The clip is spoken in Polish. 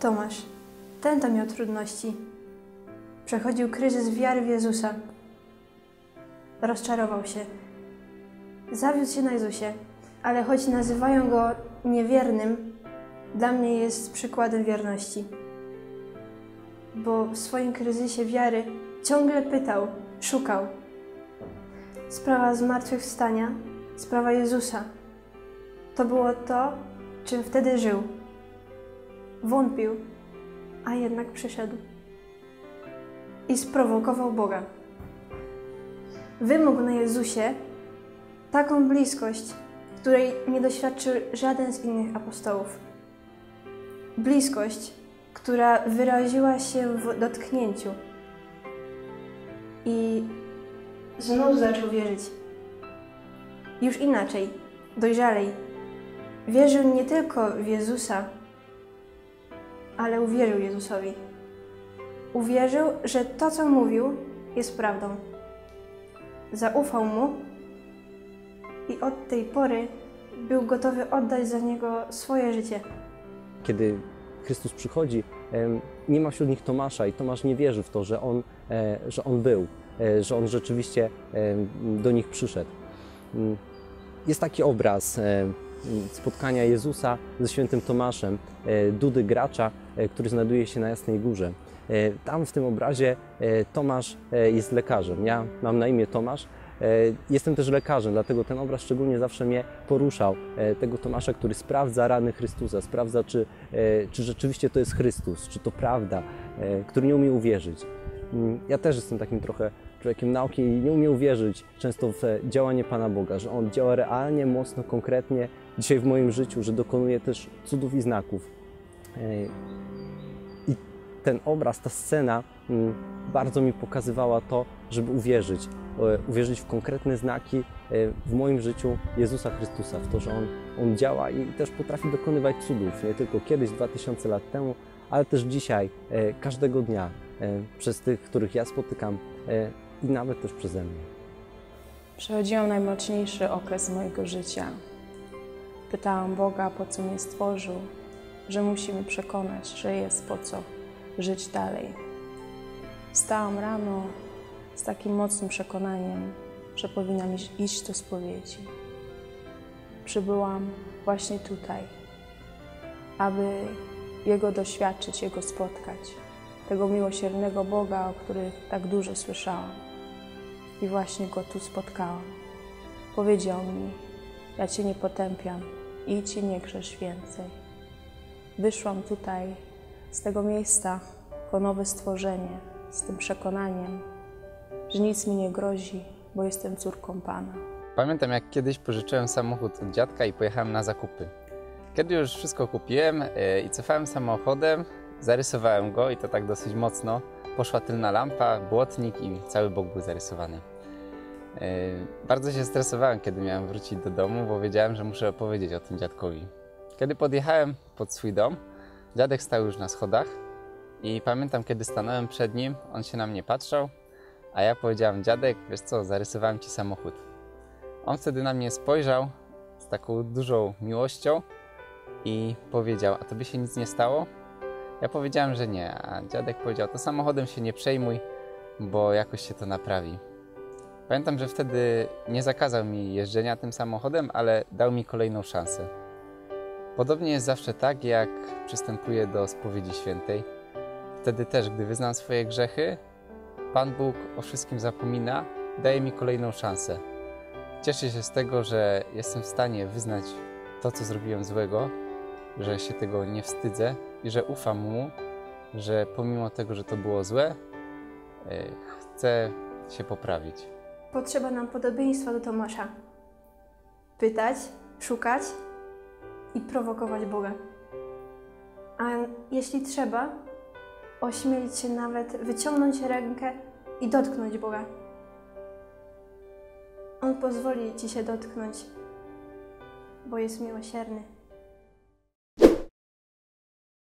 Tomasz, ten to miał trudności. Przechodził kryzys wiary w Jezusa. Rozczarował się. Zawiódł się na Jezusie, ale choć nazywają go niewiernym, dla mnie jest przykładem wierności. Bo w swoim kryzysie wiary ciągle pytał, szukał. Sprawa zmartwychwstania, sprawa Jezusa. To było to, czym wtedy żył. Wątpił, a jednak przyszedł. I sprowokował Boga. Wymógł na Jezusie taką bliskość, której nie doświadczył żaden z innych apostołów. Bliskość, która wyraziła się w dotknięciu. I znów zaczął wierzyć. Już inaczej, dojrzalej. Wierzył nie tylko w Jezusa, ale uwierzył Jezusowi. Uwierzył, że to, co mówił, jest prawdą. Zaufał mu i od tej pory był gotowy oddać za niego swoje życie. Kiedy Chrystus przychodzi, nie ma wśród nich Tomasza i Tomasz nie wierzy w to, że on, e, że on był, e, że on rzeczywiście do nich przyszedł. Mm, Jest taki obraz spotkania Jezusa ze świętym Tomaszem, e, Dudy Gracza, e, który znajduje się na Jasnej Górze. E, Tam w tym obrazie Tomasz jest lekarzem. Ja mam na imię Tomasz. Jestem też lekarzem, dlatego ten obraz szczególnie zawsze mnie poruszał. Tego Tomasza, który sprawdza rany Chrystusa, sprawdza, czy, czy rzeczywiście to jest Chrystus, czy to prawda, który nie umie uwierzyć. Mm, Ja też jestem takim trochę człowiekiem nauki i nie umiem uwierzyć często w działanie Pana Boga, że On działa realnie, mocno, konkretnie dzisiaj w moim życiu, że dokonuje też cudów i znaków. I ten obraz, ta scena mm, bardzo mi pokazywała to, żeby uwierzyć, e, uwierzyć w konkretne znaki e, w moim życiu Jezusa Chrystusa, w to, że On, On działa i też potrafi dokonywać cudów, nie tylko kiedyś, 2000 lat temu, ale też dzisiaj, e, każdego dnia, przez tych, których ja spotykam i nawet też przeze mnie. Przechodziłam najmocniejszy okres mojego życia. Pytałam Boga, po co mnie stworzył, że musi mi przekonać, że jest po co żyć dalej. Wstałam rano z takim mocnym przekonaniem, że powinnam iść- iść do spowiedzi. Przybyłam właśnie tutaj, aby Jego doświadczyć, Jego spotkać, tego miłosiernego Boga, o którym tak dużo słyszałam. I właśnie Go tu spotkałam. Powiedział mi, ja Cię nie potępiam, idź i nie grzesz więcej. Wyszłam tutaj z tego miejsca jako nowe stworzenie, z tym przekonaniem, że nic mi nie grozi, bo jestem córką Pana. Pamiętam, jak kiedyś pożyczyłem samochód od dziadka i pojechałem na zakupy. Kiedy już wszystko kupiłem e, i cofałem samochodem, zarysowałem go i to tak dosyć mocno. Poszła tylna lampa, błotnik i cały bok był zarysowany. E, Bardzo się stresowałem, kiedy miałem wrócić do domu, bo wiedziałem, że muszę opowiedzieć o tym dziadkowi. Kiedy podjechałem pod swój dom, dziadek stał już na schodach i pamiętam, kiedy stanąłem przed nim, on się na mnie patrzał, a ja powiedziałem, dziadek, wiesz co, zarysowałem ci samochód. On wtedy na mnie spojrzał z taką dużą miłością i powiedział: A tobie się nic nie stało? Ja powiedziałem, że nie, a dziadek powiedział: To samochodem się nie przejmuj, bo jakoś się to naprawi. Pamiętam, że wtedy nie zakazał mi jeżdżenia tym samochodem, ale dał mi kolejną szansę. Podobnie jest zawsze tak, jak przystępuję do spowiedzi świętej. Wtedy też, gdy wyznam swoje grzechy, Pan Bóg o wszystkim zapomina, daje mi kolejną szansę. Cieszę się z tego, że jestem w stanie wyznać to, co zrobiłem złego, że się tego nie wstydzę i że ufam mu, że pomimo tego, że to było złe, e, chcę się poprawić. Potrzeba nam podobieństwa do Tomasza. Pytać, szukać i prowokować Boga. A jeśli trzeba, ośmielić się nawet wyciągnąć rękę i dotknąć Boga. On pozwoli Ci się dotknąć, bo jest miłosierny.